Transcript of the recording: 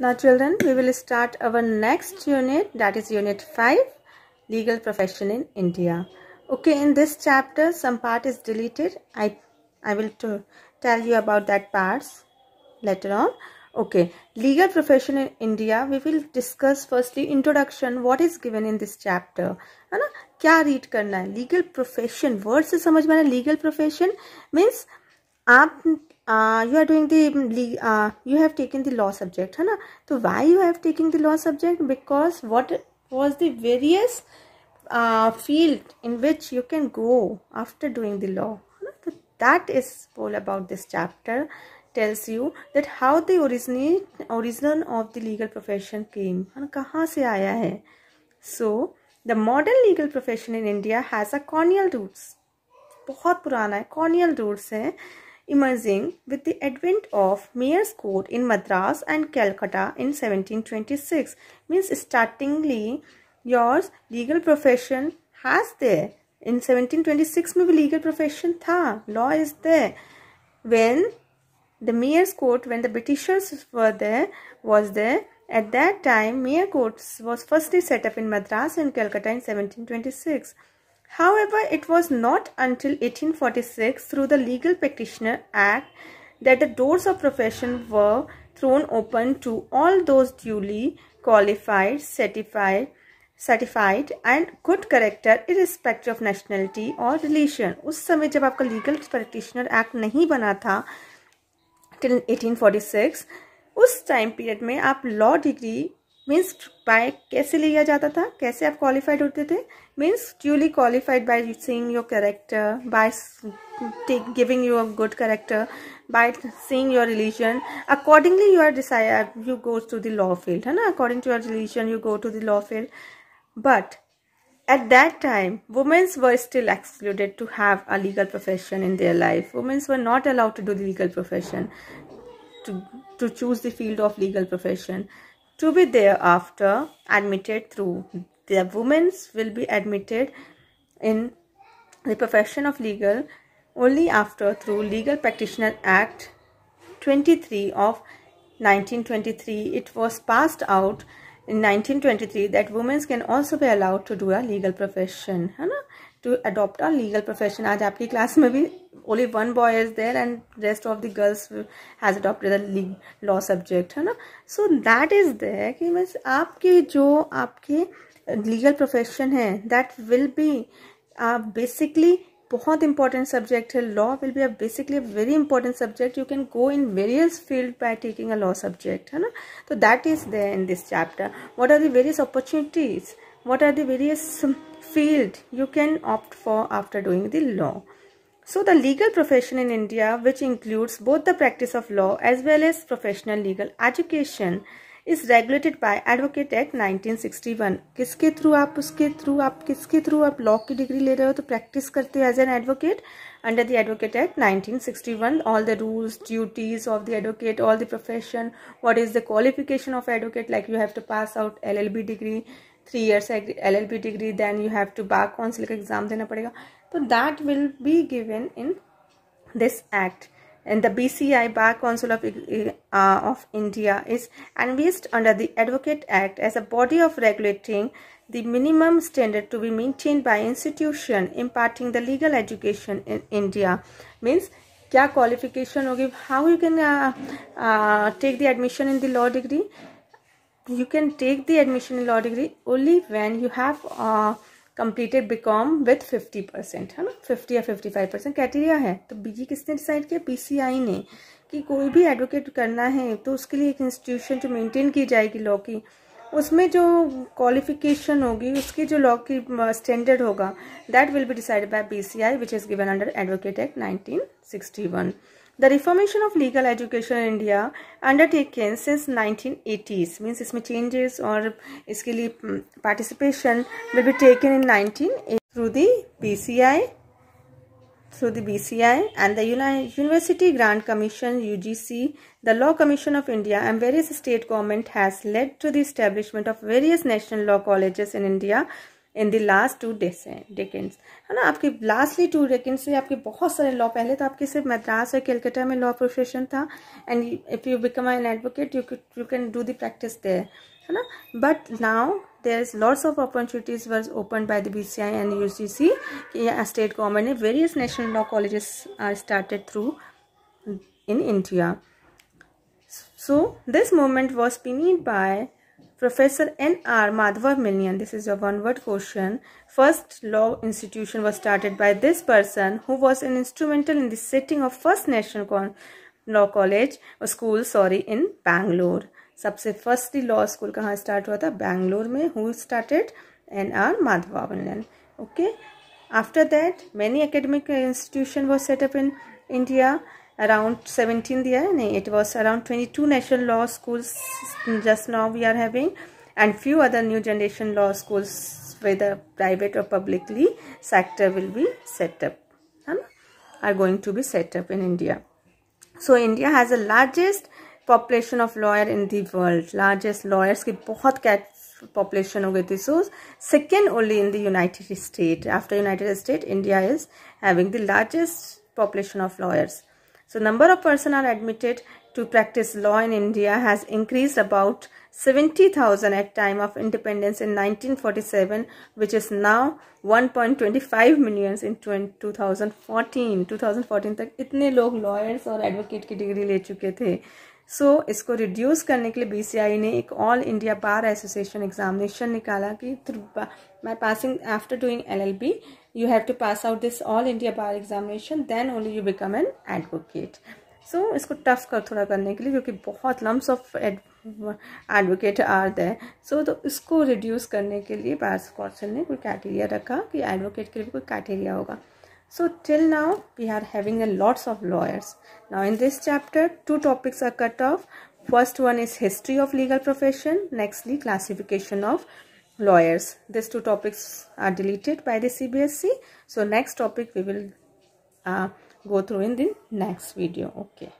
Now children, we will start our next unit that is unit 5 legal profession in India. Okay, in this chapter some part is deleted. I I will tell you about that parts later on. Okay, legal profession in India we will discuss firstly introduction what is given in this chapter है ना क्या read करना है legal profession word से समझ में आना legal profession means आप you are doing the you have taking the law subject है ना? तो why you have taking the law subject because what was the various field in which you can go after doing the law है ना? तो that is all about this chapter tells you that how the originate original of the legal profession came है ना? कहाँ से आया है? So the modern legal profession in India has a colonial roots बहुत पुराना है कॉर्नियल रूट्स हैं। Emerging with the advent of Mayor's Court in Madras and Calcutta in 1726 means startingly yours legal profession has there. In 1726 में legal profession था law is there. When the mayor's court when the britishers were there was there at that time mayor courts was firstly set up in madras and calcutta in 1726 However, it was not until 1846 through the Legal Practitioner Act that the doors of profession were thrown open to all those duly qualified, certified, certified and good character irrespective of nationality or religion. उस समय जब आपका legal practitioner act नहीं बना था till 1846 उस time period में आप लॉ डिग्री मीन्स बाय कैसे लिया जाता था कैसे आप क्वालिफाइड होते थे means duly qualified by seeing your character by giving you a good character by seeing your religion accordingly you are decide you go to the law field है ना according to your religion you go to the law field but at that time women were still excluded to have a legal profession in their life women were not allowed to do the legal profession to to choose the field of legal profession to be thereafter admitted through. The women's will be admitted in the profession of legal only after through Legal Practitioner Act 23 of 1923. It was passed out in 1923 that women can also be allowed to do a legal profession. ना to adopt a legal profession आज आपकी class में भी only one boy is there and rest of the girls has adopted a law subject है ना? So that is there कि means आपके जो आपके लीगल प्रोफेशन है दैट विल बी बेसिकली बहुत इंपॉर्टेंट सब्जेक्ट है. Law will be a basically very important subject you can go in various field by taking a law subject है ना? तो that is there in this chapter what are the various opportunities what are the various field you can opt for after doing the law. So the legal profession in India which includes both the practice of law as well as professional legal education is regulated by Advocate Act 1961. किसके through आप उसके through आप किसके through आप law की degree ले रहे हो तो प्रैक्टिस करते हो as an advocate under the advocate act 1961 all the rules duties of the advocate all the profession what is the qualification of advocate like you have to pass out llb degree three years L L B degree then you have to bar council का exam देना पड़ेगा तो that will be given in this act and the B C I bar council of of India is envisaged under the advocate act as a body of regulating the minimum standard to be maintain by institution impacting the legal education in India means क्या qualification होगी how you can take the admission in the law degree you can take the admission in law degree only when you have uh, completed BCom with 50 percent है ना? 50 या 55 percent criteria है। तो बीजी किसने decide किया? PCI ने। कि कोई भी एडवोकेट करना है तो उसके लिए एक इंस्टीट्यूशन जो मेंटेन की जाएगी लॉ की। उसमें जो क्वालिफिकेशन होगी उसकी जो लॉ की स्टैंडर्ड होगा that will be decided by BCI which is given under advocate act 1961 The reformation of legal education in India undertaken since 1980s means इसमें changes और इसके लिए participation will be taken in 1980 through the BCI through the BCI and the University Grant Commission UGC, the Law Commission of India and various state government has led to the establishment of various national law colleges in India in the last two decades है ना? आपके lastly to डेकेंड्स से आपके बहुत सारे law पहले तो आपके सिर्फ़ मद्रास और कलकत्ता में लॉ प्रोफेशन था and if you become an advocate you you can do the practice there है ना? But now there is lots of opportunities were open by the B C I and U C C state government ने various national law colleges are started through in India so this moment was pioneered by Professor N.R. Madhava Millian, this is a one-word question. First law institution was started by this person who was an instrumental in the setting of first national law college school sorry in Bangalore. सबसे firstly law school कहाँ start हुआ था बैंगलोर में who started N R Madhava Milan okay that many academic institution was set up in india around 17 there it was around 22 national law schools just now we are having and few other new generation law schools whether private or publicly sector will be set up and are going to be set up in india. So india has the largest population of lawyer in the world largest lawyers ki bahut population ho gayi so second only in the united states. After united states india is having the largest population of lawyers so number of person are admitted to practice law in India has increased about 70,000 at time of independence in 1947 which is now 1.25 millions in 2014 2014 तक इतने लोग lawyers और advocate की degree ले चुके थे सो so, इसको reduce करने के लिए बीसीआई ने एक all India bar association examination निकाला कि माई passing after doing LLB you have to pass out this all India bar examination then only you become an advocate so so, इसको टफ कर थोड़ा करने के लिए क्योंकि बहुत lumps of advocate are they सो तो इसको रिड्यूस करने के लिए बार्स कौंसिल ने कोई क्राइटेरिया रखा कि एडवोकेट के लिए कोई क्राइटेरिया होगा so till now we are having a lots of lawyers now in this chapter two topics are cut off first one is history of legal profession nextly classification of lawyers. These two topics are deleted by the CBSE. So next topic we will uh, go through in the next video. Okay.